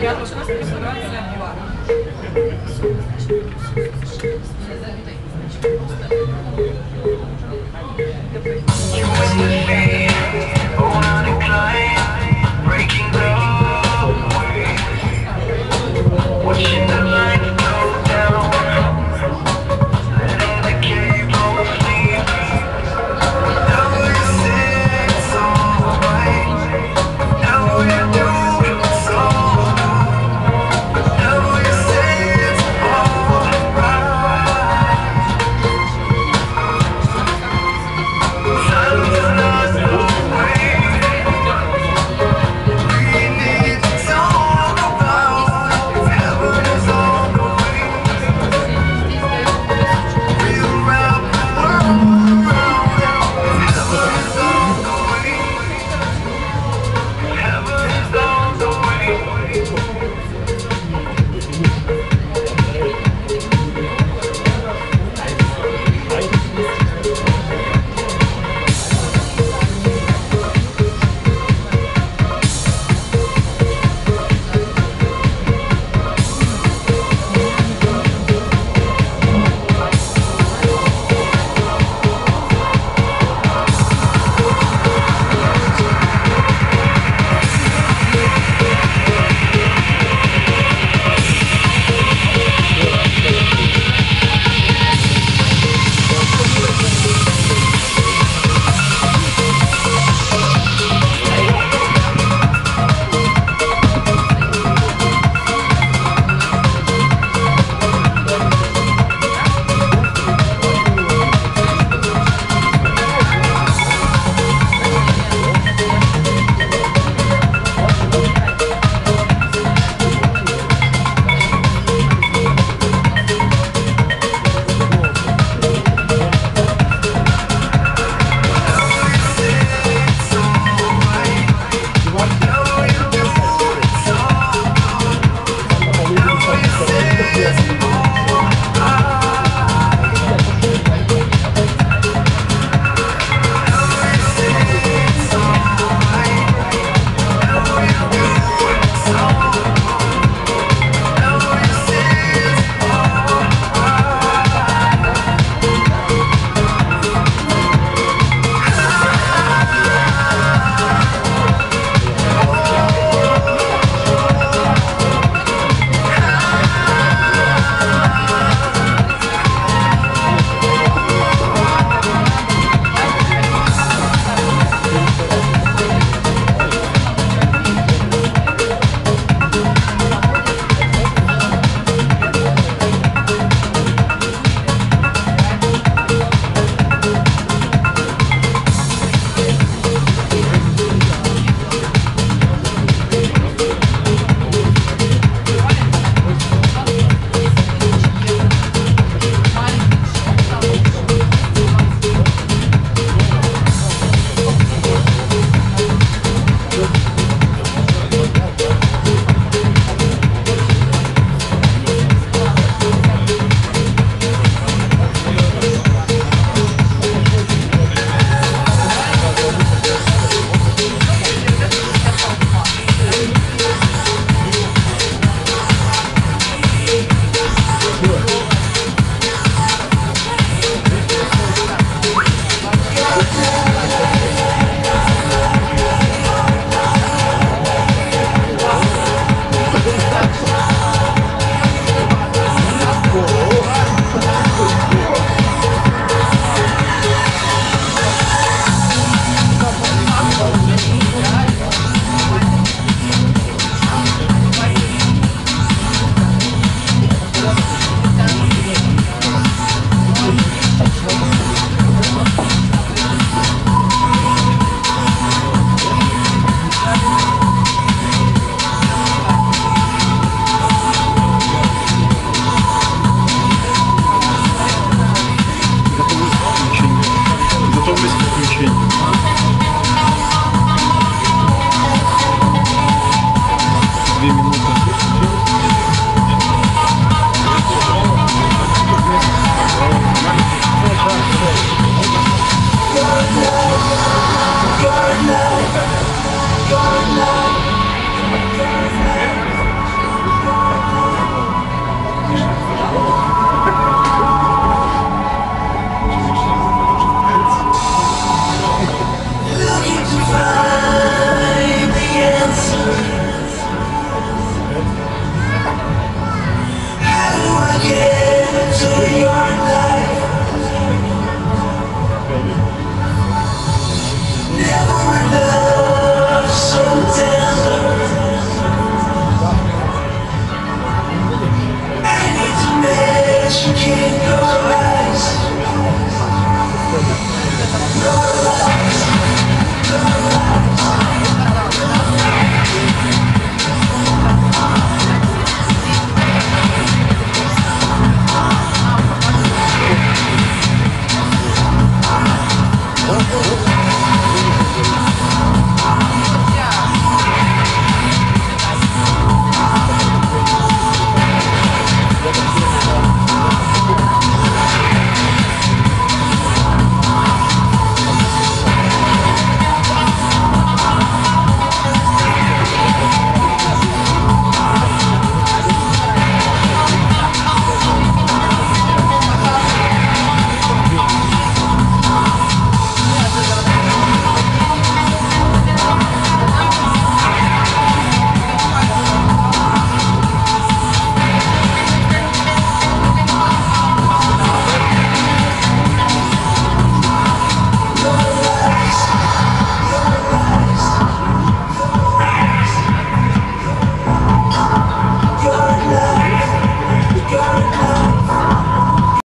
Я должна спрятаться